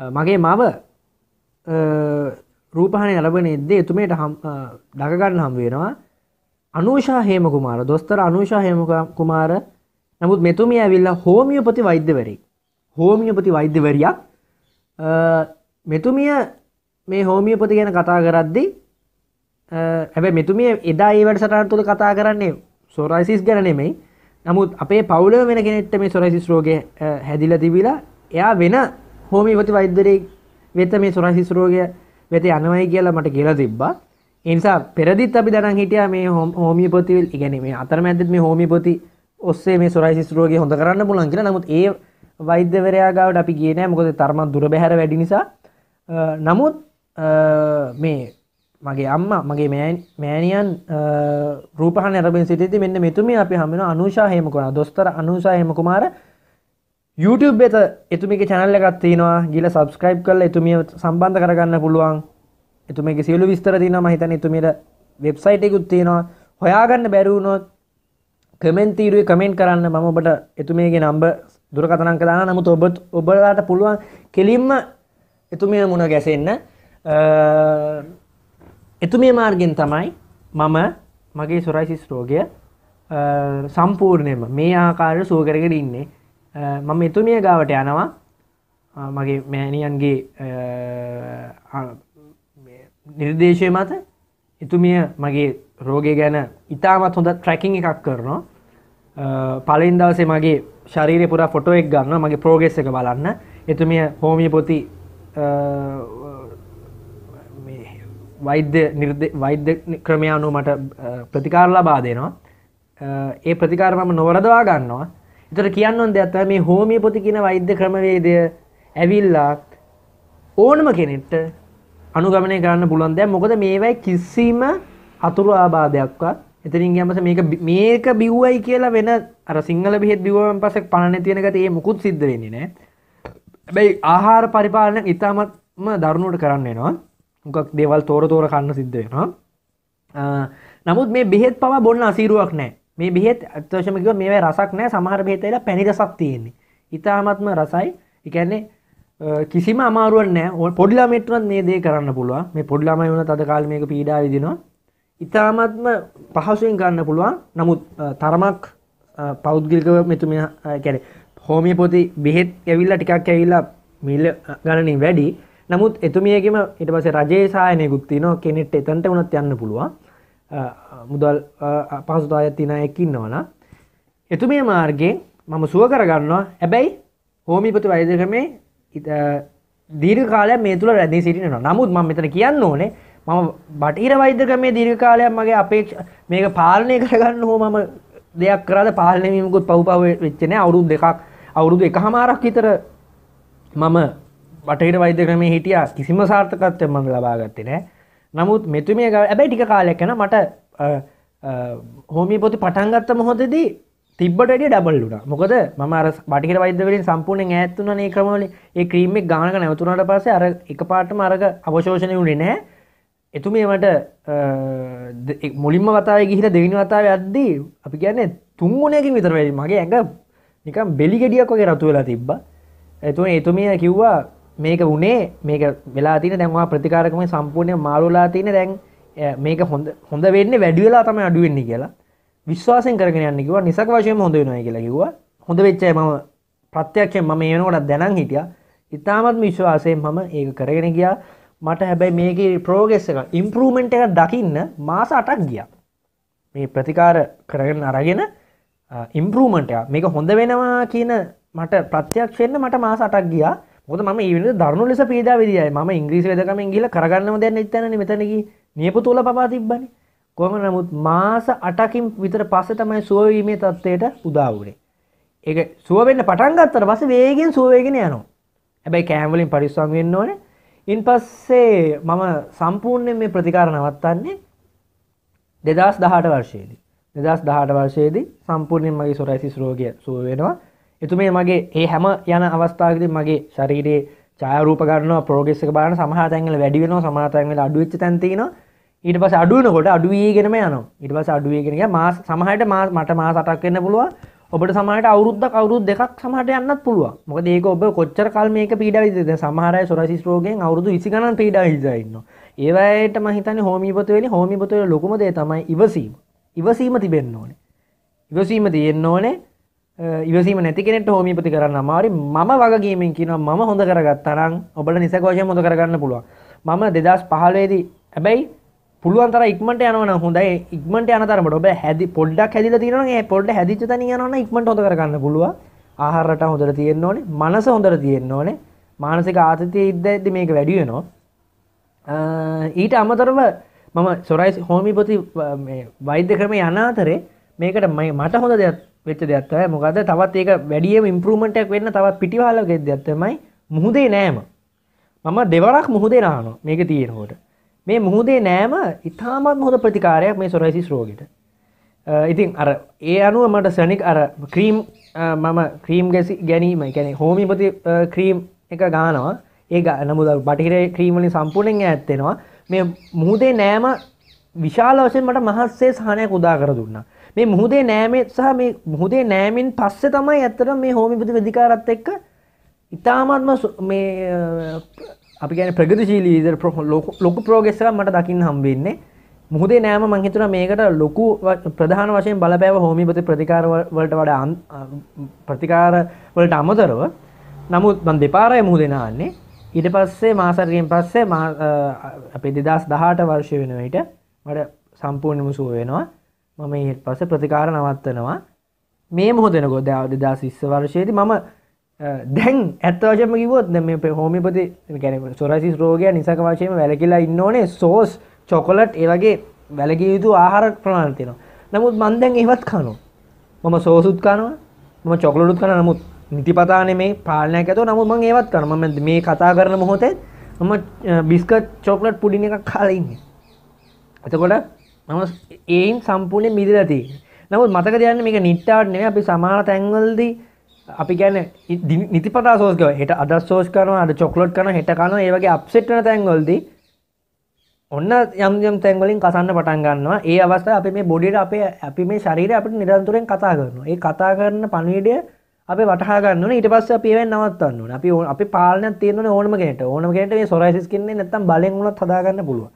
මගේ මව රූපහන ලබන එද්දේ එතුමේට දකගන්න හම් වෙනවා. අනුෂා හේම කුමාර දොස්තර අනුෂා හේම කුමාර. නමුත් මෙතුමිය ඇවිල්ලා හෝමියපති වෛද්‍යවරේ හෝමියපති වෛද්‍යවරයක්. මෙතුමිය මේ හෝමියපති ගැන කතා කරද්දි ඇැබ මෙතුමිය එදා ඒවට සටන් තුළ කතා කරන්නේ සොරයිසිස් ගැන නෙමෙයි. නමුත් අපේ පවුල වෙන කෙනෙට්ට මේ සොරයිසිස් රෝගය හැදිල තිබිලා එයා වෙන හෝමිපති වෛද්‍යරේ වෙත මේ සොරයිසිස් රෝගය වෙත යනවයි කියලා මට කියලා තිබ්බා. එනිසා පෙරදිත් අපි දරන් හිටිය මේ හෝමියපොතිවල් ඉගැන මේ අතර මැදත් මේ හෝමිපොති ඔස්සේ මේ සොරයිසිස් රෝගය හොඳ කරන්න පුලන් කියලා. නමුත් ඒ වෛද්‍යවරයාගාවට අපි කියන මොකද තරමත් දුර බැහැර වැඩි නිසා. නමුත් මේ මගේ අම්ම මගේ මෑනියන් රූපහන ඇරබෙන් සිටිති මෙන්න මෙතුමි අපි හමින අනුෂා හෙම කොන දොස්තර අනුසා හෙම කුමාර YouTube එත එතුමිගේ චැනල්ල එකත් තියෙනවා. ගිල සබස්ක්‍රයිබ් කල එතුමිය සම්බන්ධ කරගන්න පුළුවන්. එතුමගේ සියලු විස්තර තින මහිතන එතුමිට වෙබ්සයිට් එකකුත් තියෙනවා. හොයාගන්න බැරුණොත් කමෙන් තීරුවේ කමෙන්ට් කරන්න. මම ඔබට එතුමේගේ නම්බ දුරකතනංක දාන නමුත් ඔබත් ඔබලාට පුළුවන් කෙලින්ම එතුමිය මුණ ගැසෙන්න. එතුමිය මාර්ගෙන් තමයි මම මගේ සොරයිසිස් රෝගය සම්පූර්ණයම මේ ආකාරය සුව කරගෙන ඉන්නේ. මම එතුමිය ගාවට යනවා. මගේ මෑණියන්ගේ නිර්දේශය මත. එතුමිය මගේ රෝගය ගැන ඉතාමත් හොඳ ට්‍රැකිං එකක් කරනවා. පලින් දවසේ මගේ ශරීරය පුරා ෆොටෝ එක් ගන්න මගේ ප්‍රෝගෙස් එක බලන්න. එතුමිය හෝමිය පොති වෛද්‍ය නිර්ද වෛද්‍ය ක්‍රමයානු මට ප්‍රතිකාර ලබා දෙනවා. ඒ ප්‍රතිකාරමම නොවරදවා ගන්නවා. එතට කියන්න දෙයක් මේ හෝමිය පොති කියන වෛද්‍ය ක්‍රමවේදය ඇවිල්ලා ඕනම කෙනෙට්ට අනුගමනය කරන්න පුළුවන් දැ මොකද මේවයි කිසිීම අතුරු ආබාධයක්වත්. එතරින් ගමස මේක මේක බිව්වයි කියලා වෙන අර සිංහල බෙහෙත් බිවුවන් පසක් පණ තියෙනකත ඒ මුකුත් සිද්ධ වෙන්නේ නෑ. බැයි ආහාර පරිපාලන ඉතාමත්ම දරුණුවට කරන්නෙනවා මොකක් දේවල් තෝර තෝර කන්න සිද්ධ වෙනවා. නමුත් මේ බෙහෙත් පවා බොන්න අසීරුවක් නෑ. මේ බෙහෙත් අත්වශමක මේ රසක් නෑ සමහර බේතයිලා පැණිරසක් තියෙන්නේ. ඉතාමත්ම රසයි. එකන්නේ කිසිම අමාරුවන් නෑ ඕ පොඩිලාමෙට්ුවත් මේ දේ කරන්න පුළුව මේ පොඩ්ලාමයි වුණ තද කාල මේක පීඩා විදිනවා ඉතාමත්ම පහසුවෙන් ගන්න පුළුවන්. නමුත් තරමක් පෞද්ගිල්කව මෙතුම කැර හෝමිය පොති බෙහෙත් ඇවිල්ල ටිකක් ඇවිල්ලා මිල්ල ගණනින් වැඩි. නමුත් එතුමියගේම ඉට පස රජේසායනයකුත්ති න කෙනෙට් එතන්ට වනත් යන්න පුළුවන්. මුදල් පහසුදාය තින එකින්නවන එතුමිය මාර්ගෙන් මම සුව කරගන්නවා. හැබැයි හෝමිපති වෛදකමේ දීර්ඝ කාලය මේ තුළ රැදී සිටිනවා. නමුත් ම මෙතන කියන්න ඕනේ මම බටීර වෛද්‍යකමේ දීර්ඝකාලයක් මගේ අපේක්ෂ මේක පාලනය කරගන්න හෝ මම දෙයක් කරද පාලනයමකුත් පව් පව වෙච්චන අවුරුදු දෙකක් අවුරුදු එක හමාරක් හිතර මම බටහිර වෛද්‍ය ක්‍රමේ හිටිය. කිසිම සාර්ථකත්වය මම ලබාගත්තේ නෑ. නමුත් මෙතුමිය ඇබැයි ටික කාලයක් යන මට හෝමි පොති පටන්ගත්ත මොහොතදී තිබට ඩබල්ලුට මොකද ම බටික වෛදවලින් සම්පූර්ණය ඇත්තුන ඒ ක්‍රමල ඒ ක්‍රීමෙක් ගානක නැවතුනට පස අර එක පාට මරක අවශෝෂණය වුණේ නෑ එතුමේමට මුලින්ම වතාව ගිහිට දෙවිනි වතාව අද්දී අපි කියන්නේ තුන්ගුණයකින් විතර වැඩි. මගේ ඇඟ නිකම් බෙලි ගෙඩියක් වගේ රතු වෙලා තිබ්බ. එතුම එතුමිය කිව්වා මේක වනේ මේක වෙලා තින දැන්වා ප්‍රතිකාරකම සම්පූර්ණය මාරුලා තින දැන් මේක හොඳ හොඳ වෙන්න වැඩියලා තම අඩුවෙන්නේ කියලා විශ්වාසෙන් කරගෙන යන්නකිව නිසක් වශයෙන් හොඳ වෙනයි කියලා කිව්වා. හොඳ වෙච්චය මම ප්‍රත්‍යක්ෂයෙන් මම ඒනකොට දැනන් හිටිය. ඉතාමත් විශ්වාසයෙන් මම ඒක කරගෙන ගියා. මට හැබැයි මේක ප්‍රෝගෙස් එක ඉම්පරූමෙන්ට් එක දකින්න මාස අටක් ගිය. මේ ප්‍රතිකාර කරගෙන අරගෙන ඉම්පරූමට මේක හොඳ වෙනවා කියන මට ප්‍රත්‍යක්ෂෙන්න්න මට මාස අටක් ගියා. මොද ම ඒ දරුණු ලෙස පීඩා විදියි ම ඉංග්‍රීසි වෙදකම ගිල කරගන්නම දැන්න එතන මෙතනකි නියපු තුල පවා තිබ්බනි. කොම නමුත් මාස අටකින් විතර පස්ස තමයි සුවවීමේ තත්වයට උදාවුණේ ඒ සුවෙන්න පටන්ගත්තර පස වේගෙන් සුවේගෙන යනවා. හැබැයි කෑම්වලින් පරිස්සම් වෙන්න ඕනේ. ඉන් පස්සේ මම සම්පූර්ණයෙන් මේ ප්‍රතිකාර නවත්තන්නේ දෙදස් දහට වර්ෂයේදී. දෙදස් දහට වර්ෂයේදී සම්පූර්ණයෙන් මගේ සොරයිසිස් රෝගය සුව වෙනවා. එතුමේ මගේ ඒ හැම යන අවස්ථාවකද මගේ ශරීරයේ චාරූප ගන්න ප්‍රෝගෙස්ක බාන සමහතැන්ගල වැඩිවෙන සමහතැන්ගල අඩුවච්ච තැන්තින ඊට පස අඩුවනකොට අඩුවීගෙනම යන ඉට පස අඩුවීගෙන මාස් සමහට මා මට මා සටක් වන්න පුළුව ඔබට සමහට අවුරුද්ධ කවරුත් දෙකක් සමහට යන්නත් පුළුව මොක ඒක ඔබ කොච්චර කල් මේක පීඩ විද සමහරය සොරසිස් රෝගෙන් අවුරුදු විසිගණන් පීඩ හිදන්න ඒවයට මහිතන හෝමිපතවලි හෝමිපතවල ලොකුමදේ තමයි ඉවසීම. ඉවසීම තිබෙන්න ඕනේ. ඉවසීම තියෙන්න්න ඕනේ. ඉවසීම නැති කෙනෙට හෝමිපති කරන්න අමාරි මම වගේමින් කියන මම හොඳ කරගත් තරම් ඔබට නිසකෝෂය හොඳ කරගන්න පුළුවන්. මම දෙදස් පහලේදී ඇබැයි පුළුවන්තර ඉක්මට යනවන හොඳයි. ඉක්මට යනතරමට ඔබ හැදි පොඩ්ඩක් හැදිල තිරනේ පොඩ්ඩ හැදිච තන යනන ඉක්මට හොඳ කරගන්න පුළුව ආහාරට හොඳට තියෙන්න්න ඕනේ. මනස හොඳට තියෙන්න්න ඕනේ. මානසික ආතතිය ඉද්ද ඇති මේක වැඩියනවා ඊට අමතරව මම සොරයි හෝමිපති වෛද්‍ය ක්‍රම යනාතරේ මේකට මයි මට හොඳ දෙයක් වෙච්ච දෙයක්ත්වය මොකද තවත් ඒක වැඩියම ඉම්පරමටක් වෙන්න තවත් පිටිවාලගෙ දෙයක්ත්තමයි මුහුදේ නෑම. මම දෙවරක් මුහුදේ නානො මේක තියෙනකොට මේ මුහුදේ නෑම ඉතාමත් හොඳ ප්‍රතිකාරයක් මේ සොරයිසිස් රෝගට ඉතින් අර ඒ අනුව මට සනික් අර ක්‍රීම් මම ක්‍රීම් ගැසි ගැනීම ගැන හෝමිපති ක්‍රීම් එක ගානවා. ඒ නමුද බටිහිර ක්‍රීමලින් සම්පූර්ණෙන් ඇත්තෙනවා මේ මුහුදේ නෑම විශාල වශයෙන් මට මහස්සේ සහනයක් උදා කර දුන්නා. මේ මුහුදේ නෑමේ සහ මේ මුහුදේ නෑමින් පස්සේ තමයි ඇත්තට මේ හෝමිපති වෙදිකාරත් එක්ක ඉතාමත්ම මේ අපි ගැන ප්‍රගතිශීලී ලොකු ප්‍රෝගෙස්සක මට දකින්න හම්බෙන්නේ මුහදේ නෑම මංහිතුන මේකට ලොකු ප්‍රධාන වශයෙන් බලපෑව හෝමිපති ප්‍රතිකාරවලට වඩා ප්‍රතිකාරවලට අමතරව. නමුත් බන් දෙපාරය මුහදෙනන්නේ ඊට පස්සේ මාසරයෙන් පස්සේ අපේ දෙදස් දහට වර්ෂය වෙනවට මට සම්පූර්ණම සුව වෙනවා. මම ඒත් පස්ස ප්‍රතිකාර නවත්තනවා. මේ මොහොතෙනකො දව දෙදස් විස්ස වර්ෂයේති මම දැන් ඇත්වශම කිවොත් මේ හෝමිපති ගැන සොරසිස් රෝගය නිසක වශයම වැලකිලා ඉන්න ඕනේ සෝස් චොකොලට් ඒවගේ වැලගිය යුතු ආහාර ප්‍රමාණතිනවා නමුත් මන්දැන් ඒවත් කනු මම සෝසුත් කනවා මම චොකලුත් කන නමුත් නිතිපතාන මේ පාලනයක් ඇත නමුත් මං ඒවත් කරන ම මේ කතා කරන මොහොතේ මම බිස්කට් චොකලට් පුඩින එක කාලඉන්න එතකොට මම ඒයින් සම්පූර්ණය මිදිලතිී නමුත් මතක දයන්න මේක නිට්ටාට නෙව අපි සමාන තැන්වල්දී අපි ගැන නිතිපතා සෝස්ක හෙට අද සෝස් කරන අද චොක්ලොට් කන හෙට කන ඒවගේ අප්සෙට්න තැන්ගොල්ද ඔන්න යම් යම් තැන්වලින් කසන්න පටන් ගන්නවා. ඒ අවස්ථ අප මේ බොඩිට අපේ අපි මේ ශරීර අපට නිරන්තුරෙන් කතා කරනවා. ඒ කතා කරන පණවිඩිය අප වටහගන්න ඊට පස්ස අපිවෙන් නවත්තන්න අපි අපි පාලන තියන ඕනම ගෙනට ඕනම ගෙනට සොරයිසිස් කන්නේ නැතම් බලෙන් වුණත් හදාගන්න පුළුව